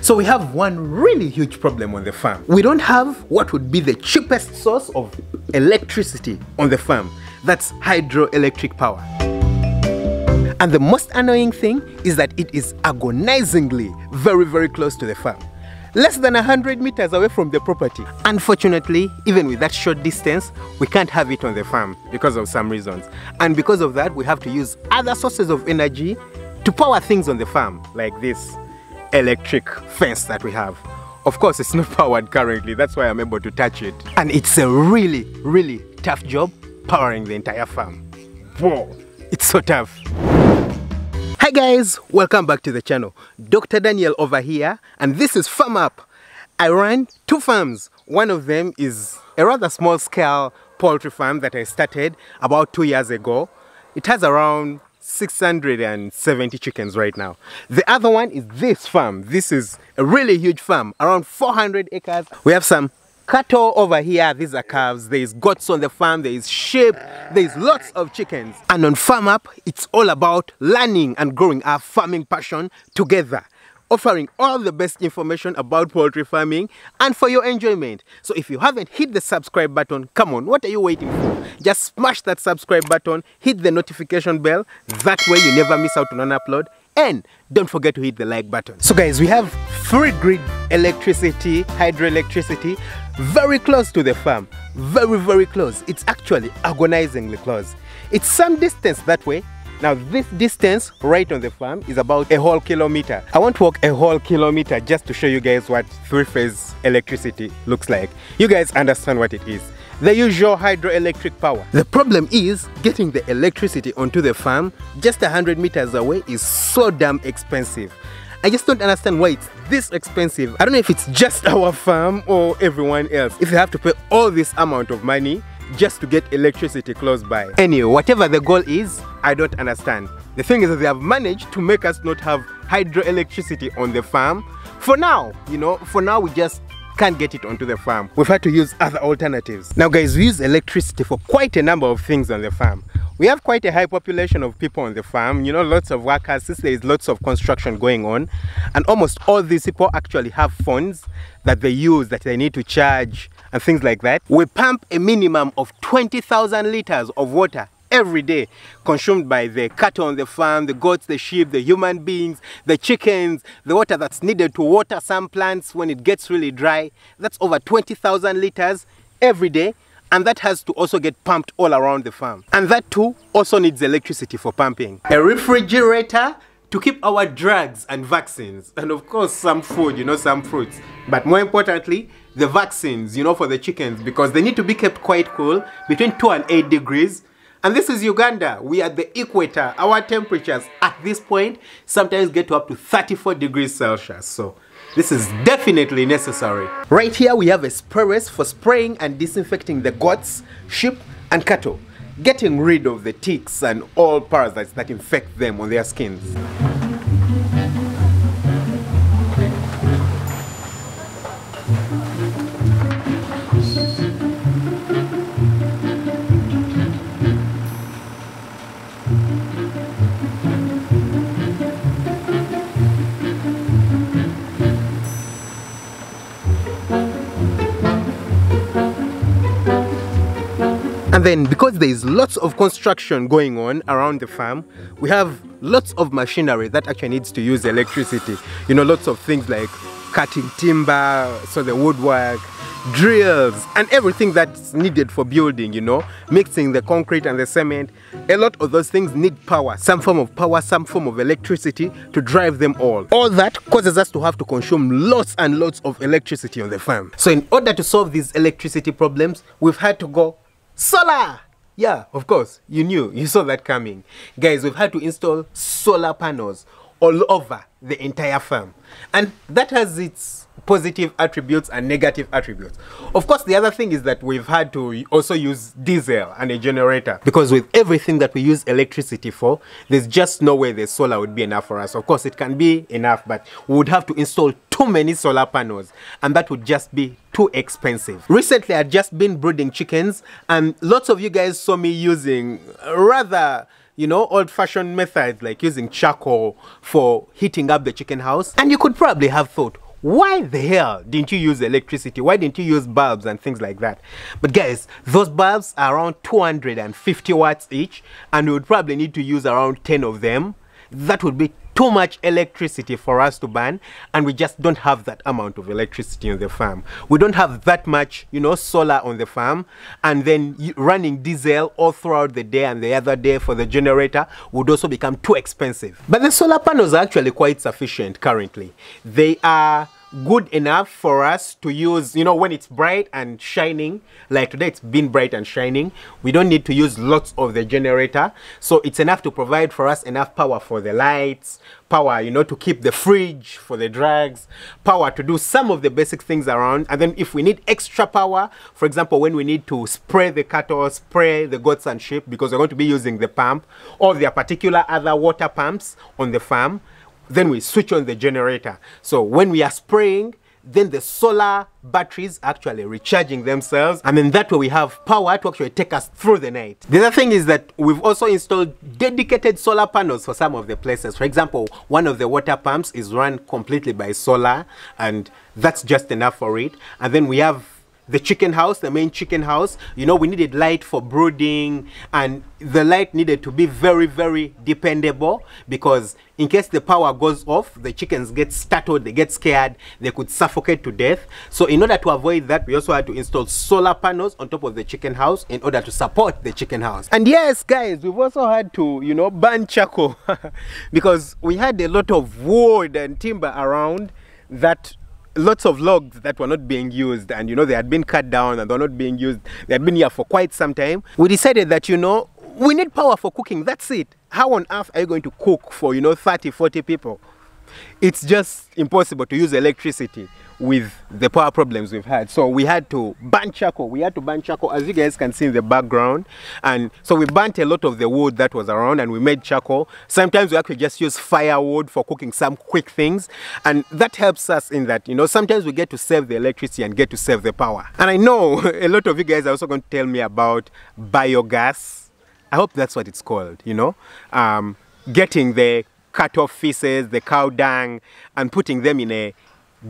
So we have one really huge problem on the farm. We don't have what would be the cheapest source of electricity on the farm. That's hydroelectric power. And the most annoying thing is that it is agonizingly very, very close to the farm. Less than 100 meters away from the property. Unfortunately, even with that short distance, we can't have it on the farm because of some reasons. And because of that, we have to use other sources of energy to power things on the farm, like this electric fence that we have. Of course, it's not powered currently, that's why I'm able to touch it. And it's a really, really tough job powering the entire farm. Whoa, it's so tough. Hi guys, welcome back to the channel. Dr. Daniel over here, and this is Farm Up. I run two farms. One of them is a rather small scale poultry farm that I started about two years ago. It has around 670 chickens right now. The other one is this farm. This is a really huge farm, around 400 acres. We have some cattle over here these are calves there is goats on the farm there is sheep there is lots of chickens and on farm up it's all about learning and growing our farming passion together offering all the best information about poultry farming and for your enjoyment. So if you haven't hit the subscribe button come on what are you waiting for? Just smash that subscribe button hit the notification bell that way you never miss out on an upload. And don't forget to hit the like button. So guys we have free grid electricity hydroelectricity very close to the farm. Very very close. It's actually agonizingly close. It's some distance that way now this distance right on the farm is about a whole kilometer i want to walk a whole kilometer just to show you guys what three-phase electricity looks like you guys understand what it is the usual hydroelectric power. The problem is getting the electricity onto the farm just 100 meters away is so damn expensive. I just don't understand why it's this expensive. I don't know if it's just our farm or everyone else. If you have to pay all this amount of money just to get electricity close by. Anyway, whatever the goal is, I don't understand. The thing is that they have managed to make us not have hydroelectricity on the farm. For now, you know, for now we just can't get it onto the farm. We've had to use other alternatives. Now guys, we use electricity for quite a number of things on the farm. We have quite a high population of people on the farm, you know, lots of workers, since there is lots of construction going on. And almost all these people actually have phones that they use, that they need to charge and things like that. We pump a minimum of 20,000 liters of water every day consumed by the cattle on the farm, the goats, the sheep, the human beings, the chickens, the water that's needed to water some plants when it gets really dry. That's over 20,000 liters every day and that has to also get pumped all around the farm. And that too also needs electricity for pumping. A refrigerator to keep our drugs and vaccines and of course some food, you know, some fruits. But more importantly, the vaccines, you know, for the chickens because they need to be kept quite cool between 2 and 8 degrees and this is Uganda. We are at the equator. Our temperatures at this point sometimes get to up to 34 degrees Celsius. So this is definitely necessary. Right here we have a spray race for spraying and disinfecting the goats, sheep and cattle, getting rid of the ticks and all parasites that infect them on their skins. And then because there is lots of construction going on around the farm, we have lots of machinery that actually needs to use electricity. You know, lots of things like cutting timber, so the woodwork, drills, and everything that's needed for building, you know, mixing the concrete and the cement. A lot of those things need power, some form of power, some form of electricity to drive them all. All that causes us to have to consume lots and lots of electricity on the farm. So in order to solve these electricity problems, we've had to go Solar! Yeah, of course, you knew, you saw that coming. Guys, we've had to install solar panels all over the entire farm. And that has its positive attributes and negative attributes. Of course, the other thing is that we've had to also use diesel and a generator because with everything that we use electricity for, there's just no way the solar would be enough for us. Of course, it can be enough, but we would have to install too many solar panels and that would just be too expensive. Recently, I'd just been brooding chickens and lots of you guys saw me using rather you know, old fashioned methods like using charcoal for heating up the chicken house. And you could probably have thought, why the hell didn't you use electricity? Why didn't you use bulbs and things like that? But guys, those bulbs are around 250 watts each, and we would probably need to use around 10 of them. That would be too much electricity for us to burn and we just don't have that amount of electricity on the farm. We don't have that much you know solar on the farm and then running diesel all throughout the day and the other day for the generator would also become too expensive. But the solar panels are actually quite sufficient currently. They are good enough for us to use you know when it's bright and shining like today it's been bright and shining we don't need to use lots of the generator. So it's enough to provide for us enough power for the lights power you know to keep the fridge for the drugs power to do some of the basic things around. And then if we need extra power for example when we need to spray the cattle spray the goats and sheep because we're going to be using the pump or there are particular other water pumps on the farm then we switch on the generator. So when we are spraying, then the solar batteries actually recharging themselves and then that way we have power to actually take us through the night. The other thing is that we've also installed dedicated solar panels for some of the places. For example, one of the water pumps is run completely by solar and that's just enough for it. And then we have the chicken house, the main chicken house, you know, we needed light for brooding and the light needed to be very, very dependable because in case the power goes off, the chickens get startled, they get scared, they could suffocate to death. So in order to avoid that, we also had to install solar panels on top of the chicken house in order to support the chicken house. And yes, guys, we've also had to, you know, burn charcoal because we had a lot of wood and timber around that lots of logs that were not being used and you know they had been cut down and they're not being used. They had been here for quite some time. We decided that you know we need power for cooking. That's it. How on earth are you going to cook for you know 30 40 people it's just impossible to use electricity with the power problems we've had. So we had to burn charcoal. We had to burn charcoal, as you guys can see in the background. And so we burnt a lot of the wood that was around and we made charcoal. Sometimes we actually just use firewood for cooking some quick things. And that helps us in that, you know, sometimes we get to save the electricity and get to save the power. And I know a lot of you guys are also going to tell me about biogas. I hope that's what it's called, you know, um, getting the cut off feces, the cow dung, and putting them in a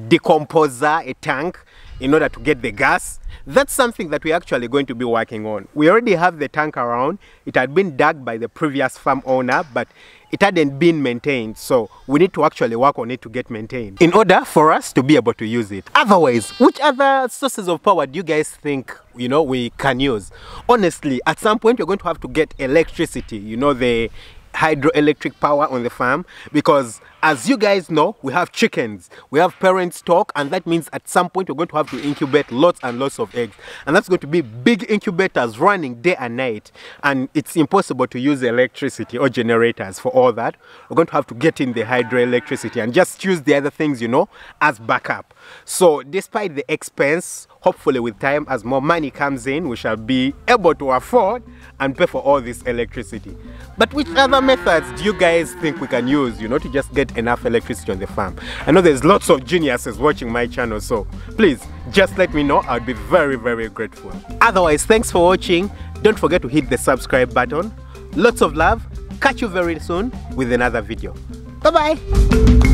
decomposer, a tank, in order to get the gas. That's something that we're actually going to be working on. We already have the tank around. It had been dug by the previous farm owner, but it hadn't been maintained. So we need to actually work on it to get maintained in order for us to be able to use it. Otherwise, which other sources of power do you guys think, you know, we can use? Honestly, at some point, we're going to have to get electricity, you know, the hydroelectric power on the farm because as you guys know we have chickens. We have parent stock and that means at some point we're going to have to incubate lots and lots of eggs. And that's going to be big incubators running day and night. And it's impossible to use electricity or generators for all that. We're going to have to get in the hydroelectricity and just use the other things you know as backup. So despite the expense hopefully with time as more money comes in we shall be able to afford and pay for all this electricity. But which other methods do you guys think we can use you know to just get enough electricity on the farm? I know there's lots of geniuses watching my channel so please just let me know. I'd be very very grateful. Otherwise thanks for watching. Don't forget to hit the subscribe button. Lots of love. Catch you very soon with another video. Bye bye